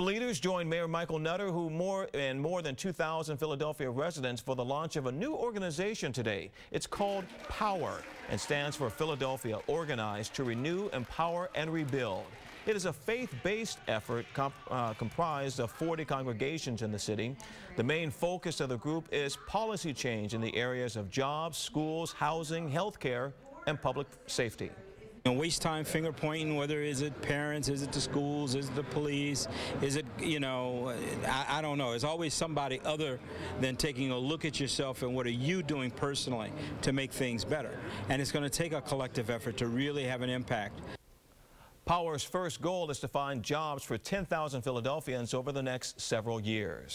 Leaders joined Mayor Michael Nutter, who more and more than 2,000 Philadelphia residents for the launch of a new organization today. It's called POWER and stands for Philadelphia Organized to Renew, Empower, and Rebuild. It is a faith-based effort comp uh, comprised of 40 congregations in the city. The main focus of the group is policy change in the areas of jobs, schools, housing, health care, and public safety. And waste time finger pointing, whether is it parents, is it the schools, is it the police, is it, you know, I, I, don't know. It's always somebody other than taking a look at yourself and what are you doing personally to make things better. And it's going to take a collective effort to really have an impact. Power's first goal is to find jobs for 10,000 Philadelphians over the next several years.